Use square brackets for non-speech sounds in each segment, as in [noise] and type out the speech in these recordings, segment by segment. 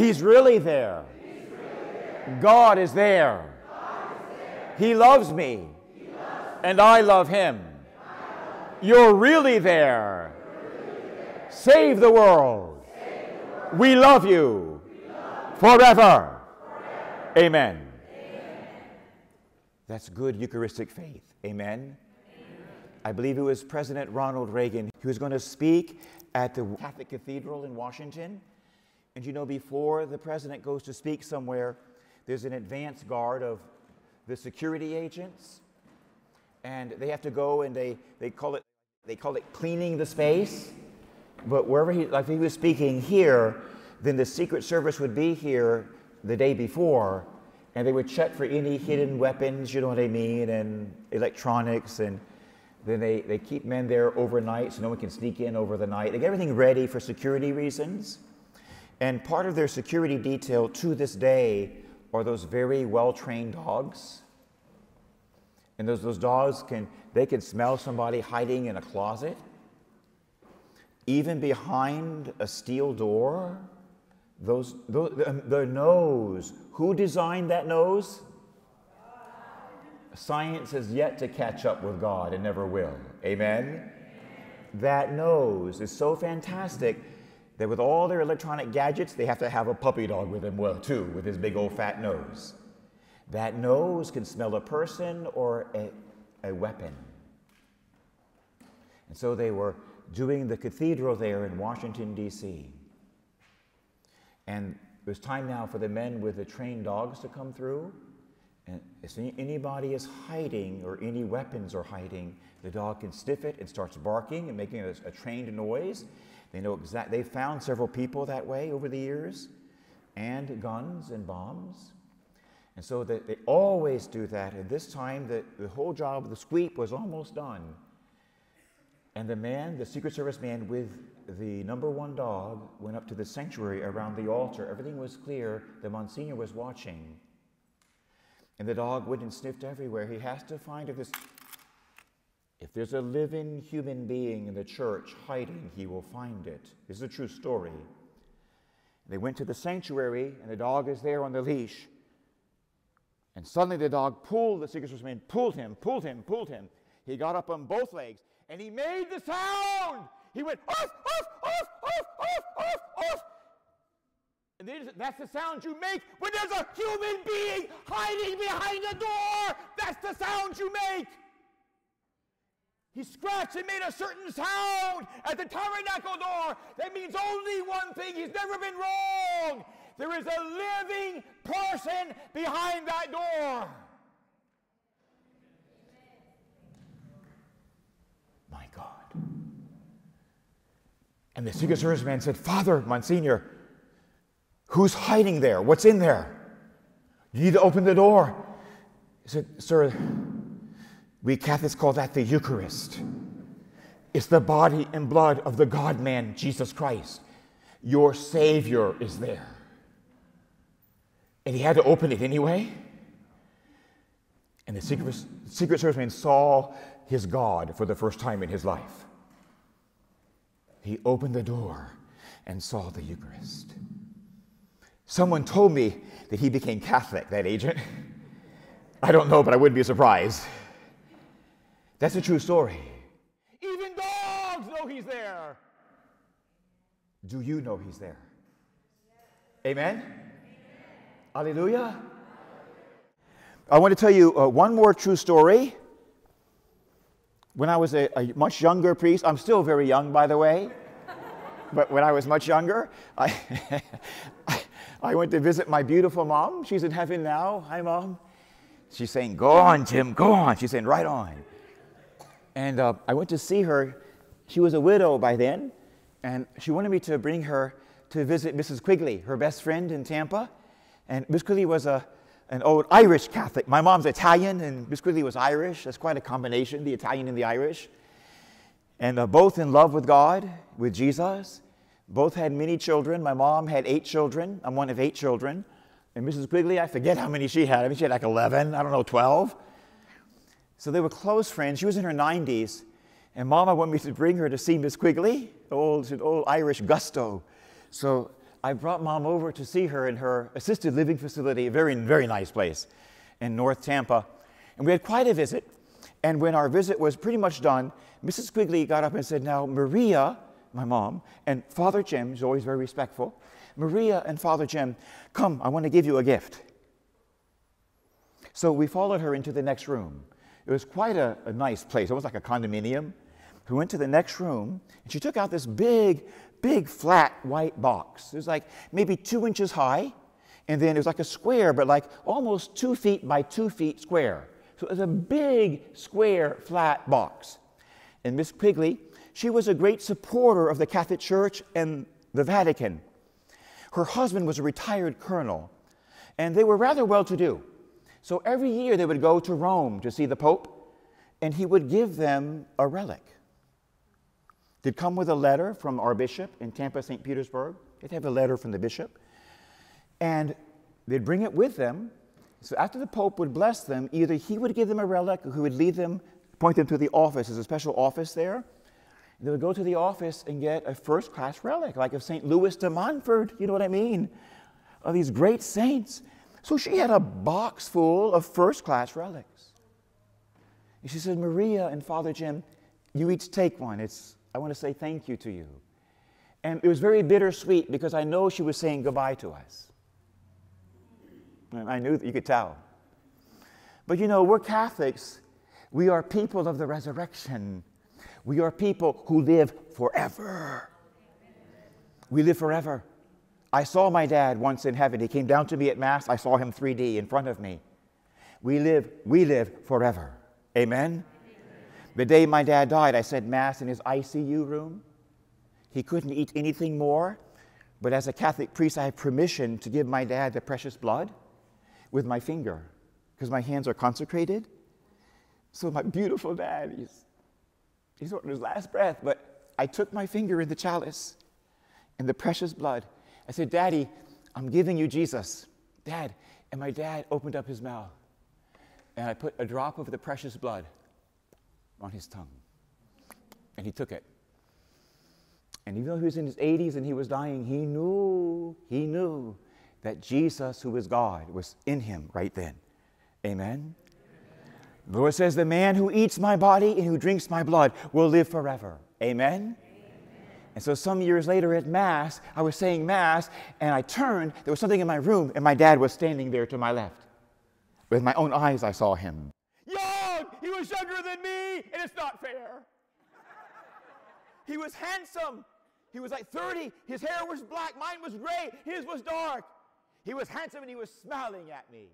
He's really there. God is there. He loves me. And I love him. You're really there. Save the world. We love you forever. Amen. That's good Eucharistic faith. Amen. I believe it was President Ronald Reagan. He was going to speak at the Catholic Cathedral in Washington. And you know, before the president goes to speak somewhere, there's an advance guard of the security agents. And they have to go and they, they call it they call it cleaning the space. But wherever he like if he was speaking here, then the Secret Service would be here the day before and they would check for any hidden weapons, you know what I mean, and electronics and then they, they keep men there overnight so no one can sneak in over the night. They get everything ready for security reasons. And part of their security detail to this day are those very well trained dogs. And those, those dogs can, they can smell somebody hiding in a closet, even behind a steel door. Those, those um, the, the nose, who designed that nose? Science has yet to catch up with God and never will. Amen? That nose is so fantastic that with all their electronic gadgets, they have to have a puppy dog with them, well, too, with his big old fat nose. That nose can smell a person or a, a weapon. And so they were doing the cathedral there in Washington, D.C. And it was time now for the men with the trained dogs to come through. And if anybody is hiding or any weapons are hiding, the dog can sniff it and starts barking and making a, a trained noise. They know exact. They found several people that way over the years, and guns and bombs. And so they, they always do that. And this time, the, the whole job of the sweep was almost done. And the man, the Secret Service man with the number one dog, went up to the sanctuary around the altar. Everything was clear. The Monsignor was watching. And the dog went and sniffed everywhere. He has to find if there's, if there's a living human being in the church hiding, he will find it. This is a true story. They went to the sanctuary, and the dog is there on the leash. And suddenly the dog pulled the Secret Service man, pulled him, pulled him, pulled him. He got up on both legs, and he made the sound. He went, off, off, off, off, off, off, off. And that's the sound you make when there's a human being hiding behind a door. That's the sound you make. He scratched and made a certain sound at the tabernacle door. That means only one thing. He's never been wrong. There is a living person behind that door. My God. And the Secret Service man said, Father, Monsignor, Who's hiding there? What's in there? You need to open the door. He said, Sir, we Catholics call that the Eucharist. It's the body and blood of the God man, Jesus Christ. Your Savior is there. And he had to open it anyway. And the Secret, Secret Service man saw his God for the first time in his life. He opened the door and saw the Eucharist. Someone told me that he became Catholic, that agent. I don't know, but I wouldn't be surprised. That's a true story. Even dogs know he's there. Do you know he's there? Amen? Amen. Hallelujah. I want to tell you uh, one more true story. When I was a, a, much younger priest, I'm still very young, by the way, [laughs] but when I was much younger, [laughs] I, I went to visit my beautiful mom. She's in heaven now. Hi, mom. She's saying, Go on, Jim, go on. She's saying, Right on. And uh, I went to see her. She was a widow by then, and she wanted me to bring her to visit Mrs. Quigley, her best friend in Tampa. And Miss Quigley was a, an old Irish Catholic. My mom's Italian, and Miss Quigley was Irish. That's quite a combination, the Italian and the Irish. And uh, both in love with God, with Jesus. Both had many children. My mom had eight children. I'm one of eight children. And Mrs. Quigley, I forget how many she had. I mean, she had like 11, I don't know, 12. So they were close friends. She was in her 90s. And Mama wanted me to bring her to see Miss Quigley, old, old Irish gusto. So I brought mom over to see her in her assisted living facility, a very, very nice place in North Tampa. And we had quite a visit. And when our visit was pretty much done, Mrs. Quigley got up and said, Now, Maria, my mom, and Father Jim, who's always very respectful, Maria and Father Jim, come, I want to give you a gift. So we followed her into the next room. It was quite a, a nice place, almost like a condominium. We went to the next room, and she took out this big, big, flat white box. It was like maybe two inches high, and then it was like a square, but like almost two feet by two feet square. So it was a big, square, flat box. And Miss Quigley, she was a great supporter of the Catholic Church and the Vatican. Her husband was a retired colonel, and they were rather well to do. So every year they would go to Rome to see the Pope, and he would give them a relic. They'd come with a letter from our bishop in Tampa, St. Petersburg. They'd have a letter from the bishop, and they'd bring it with them. So after the Pope would bless them, either he would give them a relic or he would lead them, point them to the office. There's a special office there. They would go to the office and get a first class relic, like of St. Louis de Montfort, you know what I mean? Of these great saints. So she had a box full of first class relics. And she said, Maria and Father Jim, you each take one. It's, I want to say thank you to you. And it was very bittersweet because I know she was saying goodbye to us. And I knew that you could tell. But you know, we're Catholics. We are people of the resurrection. We are people who live forever. We live forever. I saw my dad once in heaven. He came down to me at Mass. I saw him 3D in front of me. We live, we live forever. Amen? Amen? The day my dad died, I said Mass in his ICU room. He couldn't eat anything more, but as a Catholic priest, I have permission to give my dad the precious blood with my finger because my hands are consecrated. So my beautiful dad, he's, he's on his last breath, but I took my finger in the chalice and the precious blood. I said, Daddy, I'm giving you Jesus. Dad. And my dad opened up his mouth and I put a drop of the precious blood on his tongue. And he took it. And even though he was in his 80s and he was dying, he knew, he knew that Jesus, who is God, was in him right then. Amen? The Lord says, The man who eats my body and who drinks my blood will live forever. Amen? And so some years later at Mass, I was saying Mass, and I turned, there was something in my room, and my dad was standing there to my left. With my own eyes, I saw him. Young! He was younger than me, and it's not fair. he was handsome. He was like 30. His hair was black. Mine was gray. His was dark. He was handsome and he was smiling at me.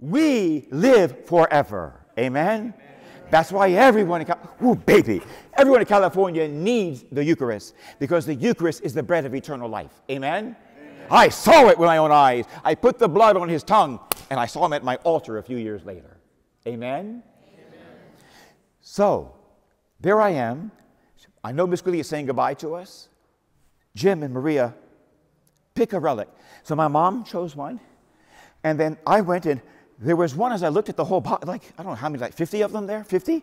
We live forever. Amen? Amen. That's why everyone in Ooh, baby, everyone in California needs the Eucharist because the Eucharist is the bread of eternal life. Amen? Amen? I saw it with my own eyes. I put the blood on his tongue and I saw him at my altar a few years later. Amen? Amen. So, there I am. I know Miss Quigley is saying goodbye to us. Jim and Maria pick a relic. So my mom chose one, and then I went and there was one as I looked at the whole box, like, I don't know how many, like 50 of them there? 50?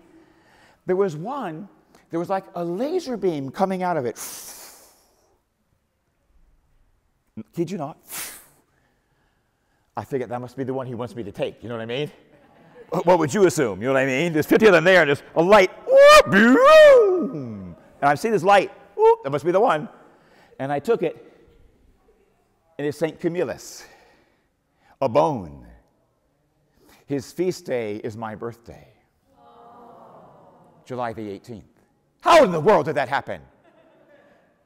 There was one, there was like a laser beam coming out of it. Kid you not? I figured that must be the one he wants me to take. You know what I mean? What would you assume? You know what I mean? There's 50 of them there, and there's a light. And I see this light. That must be the one. And I took it, and it's St. Camillus, a bone. His feast day is my birthday, July the 18th. How in the world did that happen?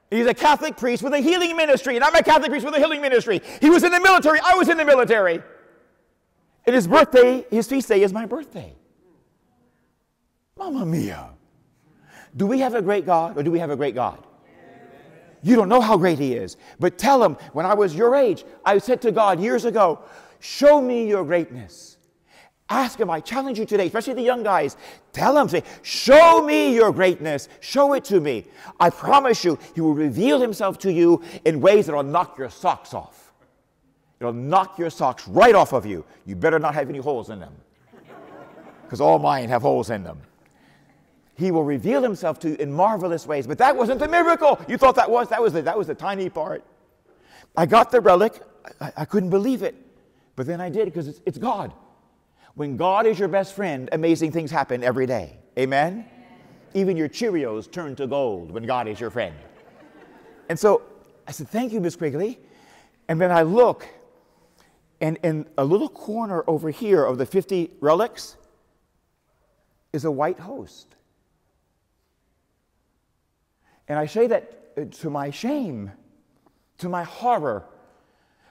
He's a Catholic priest with a healing ministry, and I'm a Catholic priest with a healing ministry. He was in the military, I was in the military. And his birthday, his feast day is my birthday. Mamma mia. Do we have a great God or do we have a great God? You don't know how great He is. But tell Him, when I was your age, I said to God years ago, Show me your greatness. Ask Him, I challenge you today, especially the young guys, tell Him, say, Show me your greatness. Show it to me. I promise you, He will reveal Himself to you in ways that will knock your socks off. It'll knock your socks right off of you. You better not have any holes in them, because all mine have holes in them. He will reveal himself to you in marvelous ways. But that wasn't the miracle. You thought that was? That was the, that was the tiny part. I got the relic. I, I couldn't believe it. But then I did because it's, it's God. When God is your best friend, amazing things happen every day. Amen? Even your Cheerios turn to gold when God is your friend. And so I said, Thank you, Miss Quigley. And then I look, and in a little corner over here of the 50 relics is a white host. And I say that uh, to my shame, to my horror,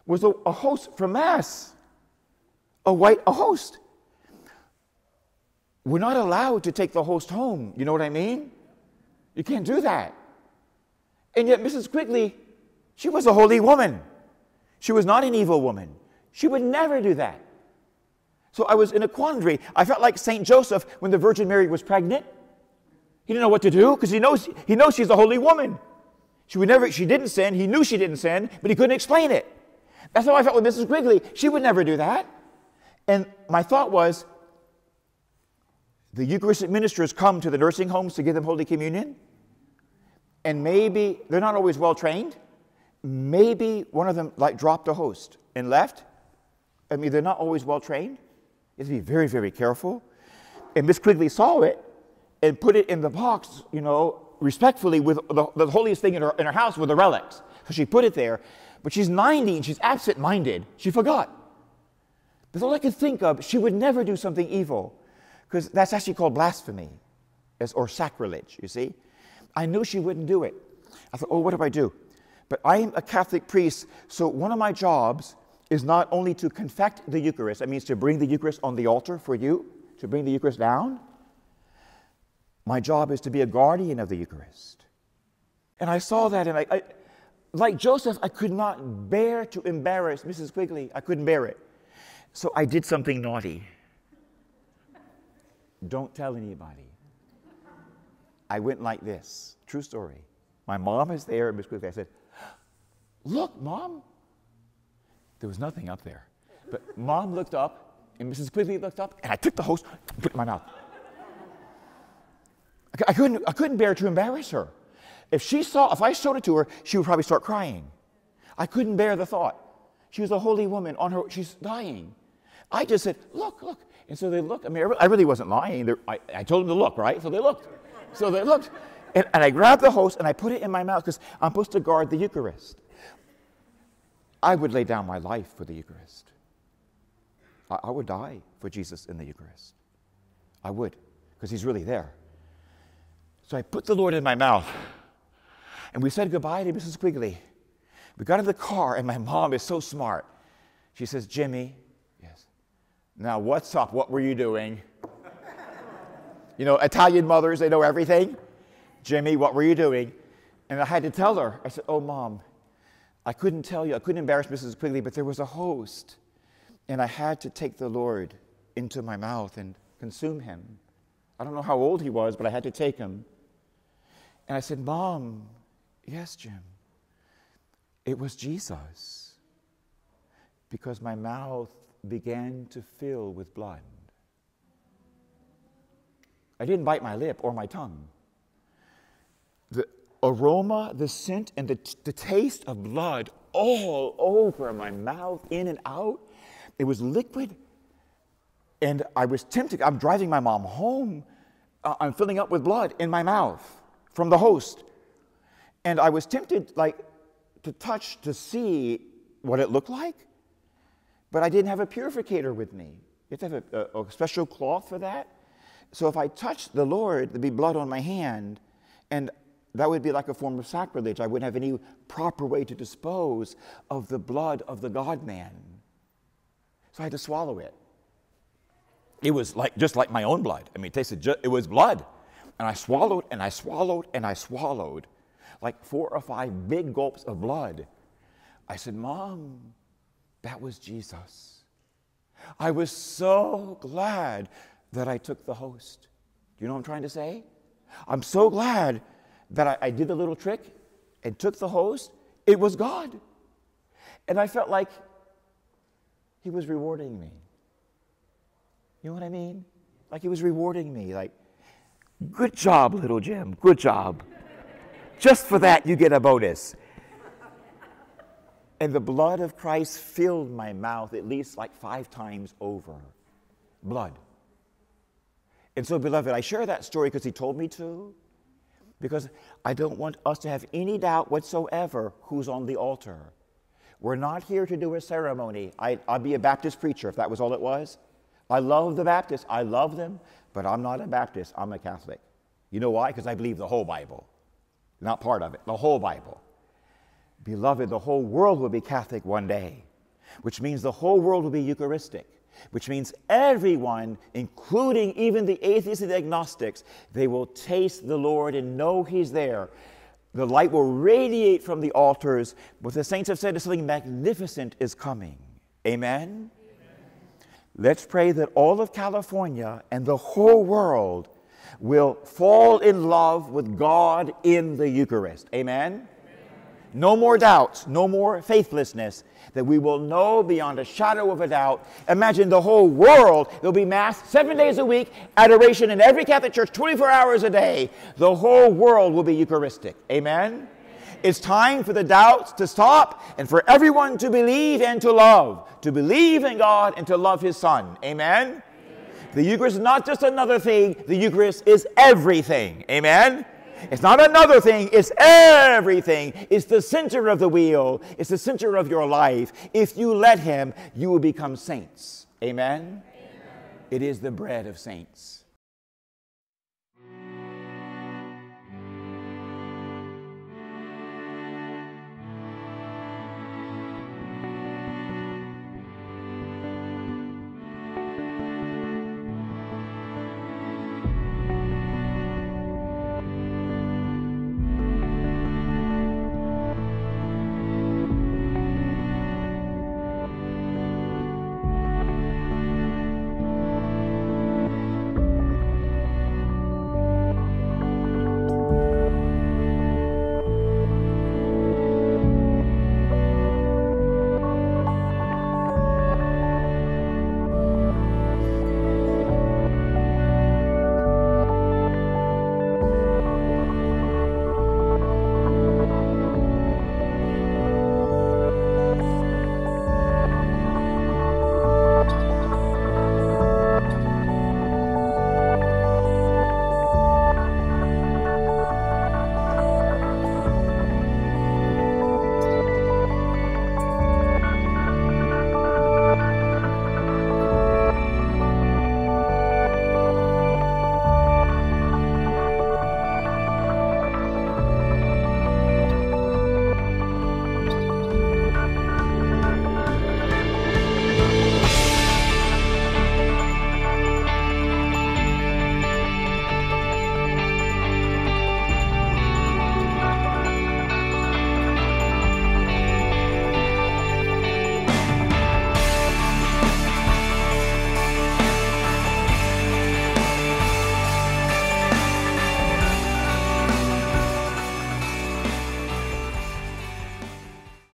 was a, a host from Mass, a white a host. We're not allowed to take the host home. You know what I mean? You can't do that. And yet, Mrs. Quigley, she was a holy woman. She was not an evil woman. She would never do that. So I was in a quandary. I felt like St. Joseph when the Virgin Mary was pregnant. He didn't know what to do because he knows, he knows she's a holy woman. She would never, she didn't sin. He knew she didn't sin, but he couldn't explain it. That's how I felt with Mrs. Quigley. She would never do that. And my thought was, the Eucharistic ministers come to the nursing homes to give them Holy Communion, and maybe they're not always well trained. Maybe one of them like dropped a host and left. I mean, they're not always well trained. You have to be very, very careful. And Miss Quigley saw it and put it in the box, you know, respectfully with the, the holiest thing in her, in her house with the relics. So she put it there. But she's 90 and she's absent minded. She forgot. That's all I could think of. She would never do something evil because that's actually called blasphemy or sacrilege, you see. I knew she wouldn't do it. I thought, oh, what do I do? But I'm a Catholic priest, so one of my jobs is not only to confect the Eucharist, that means to bring the Eucharist on the altar for you, to bring the Eucharist down. My job is to be a guardian of the Eucharist. And I saw that, and I, I like Joseph, I could not bear to embarrass Mrs. Quigley. I couldn't bear it. So I did something naughty. Don't tell anybody. I went like this. True story. My mom is there, and Miss Quigley. I said, Look, mom. There was nothing up there. But mom looked up, and Mrs. Quigley looked up, and I took the host and put it in my mouth. I couldn't, I couldn't bear to embarrass her. If she saw, if I showed it to her, she would probably start crying. I couldn't bear the thought. She was a holy woman on her, she's dying. I just said, look, look. And so they looked. I mean, I really wasn't lying. I, I told them to look, right? So they looked. So they looked. And, and I grabbed the host and I put it in my mouth because I'm supposed to guard the Eucharist. I would lay down my life for the Eucharist. I, I would die for Jesus in the Eucharist. I would, because he's really there. So I put the Lord in my mouth. And we said goodbye to Mrs. Quigley. We got in the car, and my mom is so smart. She says, Jimmy. Now, what's up? What were you doing? you know, Italian mothers, they know everything. Jimmy, what were you doing? And I had to tell her. I said, Oh, mom, I couldn't tell you, I couldn't embarrass Mrs. Quigley, but there was a host. And I had to take the Lord into my mouth and consume him. I don't know how old he was, but I had to take him. And I said, Mom, yes, Jim, it was Jesus. Because my mouth began to fill with blood. I didn't bite my lip or my tongue. The aroma, the scent, and the, the taste of blood all over my mouth, in and out. It was liquid. And I was tempted. I'm driving my mom home. Uh, I'm filling up with blood in my mouth from the host. And I was tempted, like, to touch to see what it looked like, but I didn't have a purificator with me. You have to have a, a, a special cloth for that. So if I touched the Lord, there'd be blood on my hand, and that would be like a form of sacrilege. I wouldn't have any proper way to dispose of the blood of the God man. So I had to swallow it. It was like just like my own blood. I mean, it tasted just, it was blood. And I swallowed and I swallowed and I swallowed like four or five big gulps of blood. I said, Mom, that was Jesus. I was so glad that I took the host. Do you know what I'm trying to say? I'm so glad that I, I did the little trick and took the host. It was God. And I felt like He was rewarding me. You know what I mean? Like He was rewarding me. Like, Good job, little Jim. Good job. Just for that, you get a bonus. And the blood of Christ filled my mouth at least like five times over. Blood. And so, beloved, I share that story because he told me to, because I don't want us to have any doubt whatsoever who's on the altar. We're not here to do a ceremony. I, would be a Baptist preacher if that was all it was. I love the Baptists, I love them, but I'm not a Baptist, I'm a Catholic. You know why? Because I believe the whole Bible, not part of it, the whole Bible. Beloved, the whole world will be Catholic one day, which means the whole world will be Eucharistic, which means everyone, including even the atheists and the agnostics, they will taste the Lord and know He's there. The light will radiate from the altars, but the saints have said something magnificent is coming. Amen? Amen? Let's pray that all of California and the whole world will fall in love with God in the Eucharist. Amen? No more doubts, no more faithlessness, that we will know beyond a shadow of a doubt. Imagine the whole world, there'll be Mass seven days a week, adoration in every Catholic church 24 hours a day. The whole world will be Eucharistic. Amen? It's time for the doubts to stop and for everyone to believe and to love, to believe in God and to love His Son. Amen? The Eucharist is not just another thing, the Eucharist is everything. Amen? It's not another thing, it's everything. It's the center of the wheel, it's the center of your life. If you let Him, you will become saints. Amen? Amen. It is the bread of saints.